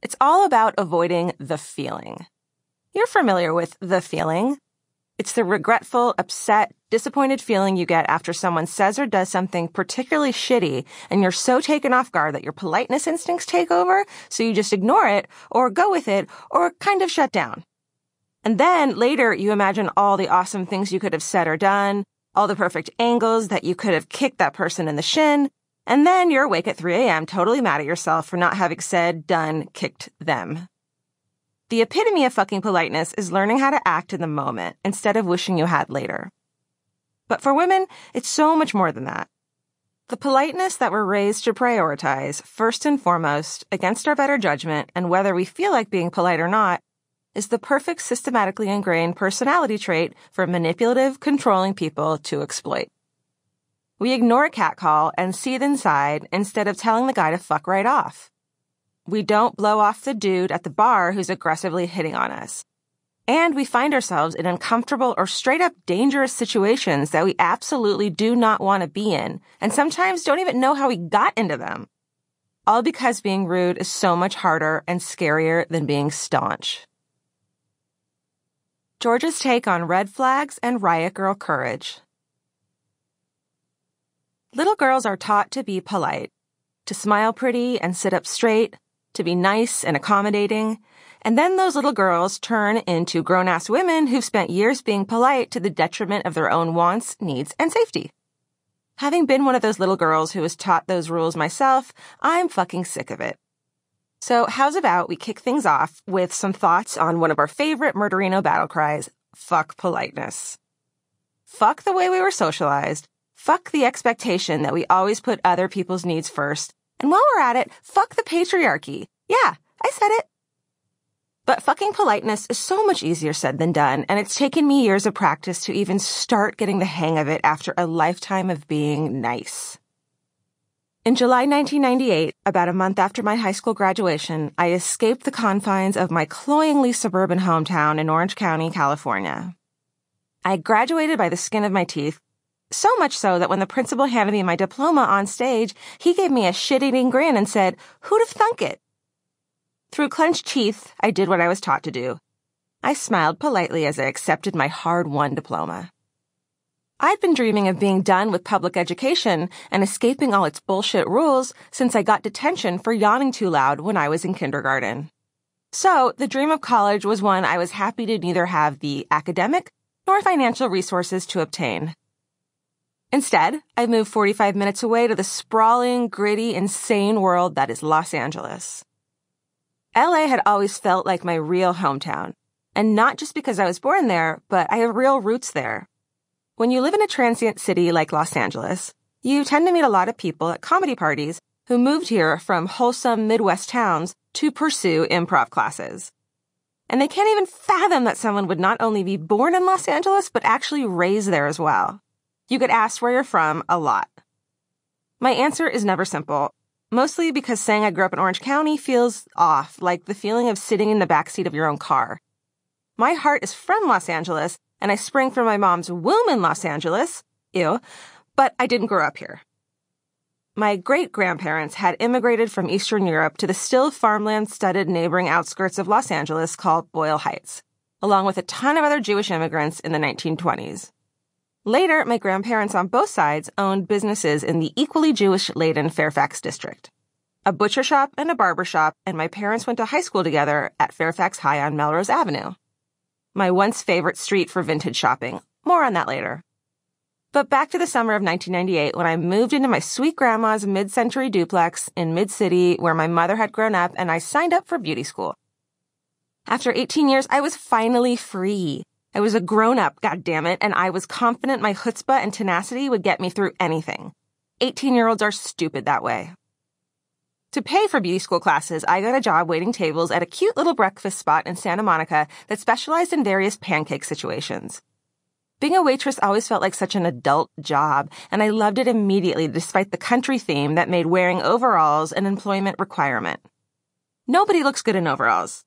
It's all about avoiding the feeling. You're familiar with the feeling. It's the regretful, upset, disappointed feeling you get after someone says or does something particularly shitty and you're so taken off guard that your politeness instincts take over, so you just ignore it or go with it or kind of shut down. And then later you imagine all the awesome things you could have said or done, all the perfect angles that you could have kicked that person in the shin, and then you're awake at 3 a.m. totally mad at yourself for not having said, done, kicked them. The epitome of fucking politeness is learning how to act in the moment instead of wishing you had later. But for women, it's so much more than that. The politeness that we're raised to prioritize, first and foremost, against our better judgment and whether we feel like being polite or not, is the perfect systematically ingrained personality trait for manipulative, controlling people to exploit. We ignore a catcall and seethe inside instead of telling the guy to fuck right off. We don't blow off the dude at the bar who's aggressively hitting on us. And we find ourselves in uncomfortable or straight up dangerous situations that we absolutely do not want to be in, and sometimes don't even know how we got into them. All because being rude is so much harder and scarier than being staunch. Georgia's take on red flags and riot girl courage. Little girls are taught to be polite, to smile pretty and sit up straight, to be nice and accommodating. And then those little girls turn into grown ass women who've spent years being polite to the detriment of their own wants, needs, and safety. Having been one of those little girls who was taught those rules myself, I'm fucking sick of it. So how's about we kick things off with some thoughts on one of our favorite Murderino battle cries, fuck politeness. Fuck the way we were socialized. Fuck the expectation that we always put other people's needs first. And while we're at it, fuck the patriarchy. Yeah, I said it. But fucking politeness is so much easier said than done, and it's taken me years of practice to even start getting the hang of it after a lifetime of being nice. In July 1998, about a month after my high school graduation, I escaped the confines of my cloyingly suburban hometown in Orange County, California. I graduated by the skin of my teeth, so much so that when the principal handed me my diploma on stage, he gave me a shit-eating grin and said, who'd have thunk it? Through clenched teeth, I did what I was taught to do. I smiled politely as I accepted my hard-won diploma. I'd been dreaming of being done with public education and escaping all its bullshit rules since I got detention for yawning too loud when I was in kindergarten. So, the dream of college was one I was happy to neither have the academic nor financial resources to obtain. Instead, I've moved 45 minutes away to the sprawling, gritty, insane world that is Los Angeles. LA had always felt like my real hometown, and not just because I was born there, but I have real roots there. When you live in a transient city like Los Angeles, you tend to meet a lot of people at comedy parties who moved here from wholesome Midwest towns to pursue improv classes. And they can't even fathom that someone would not only be born in Los Angeles, but actually raised there as well. You get asked where you're from a lot. My answer is never simple, mostly because saying I grew up in Orange County feels off, like the feeling of sitting in the backseat of your own car. My heart is from Los Angeles, and I sprang from my mom's womb in Los Angeles. Ew. But I didn't grow up here. My great grandparents had immigrated from Eastern Europe to the still farmland studded neighboring outskirts of Los Angeles called Boyle Heights, along with a ton of other Jewish immigrants in the 1920s. Later, my grandparents on both sides owned businesses in the equally Jewish laden Fairfax district. A butcher shop and a barber shop, and my parents went to high school together at Fairfax High on Melrose Avenue my once favorite street for vintage shopping. More on that later. But back to the summer of 1998 when I moved into my sweet grandma's mid-century duplex in mid-city where my mother had grown up and I signed up for beauty school. After 18 years, I was finally free. I was a grown-up, goddammit, and I was confident my chutzpah and tenacity would get me through anything. 18-year-olds are stupid that way. To pay for beauty school classes, I got a job waiting tables at a cute little breakfast spot in Santa Monica that specialized in various pancake situations. Being a waitress always felt like such an adult job, and I loved it immediately despite the country theme that made wearing overalls an employment requirement. Nobody looks good in overalls.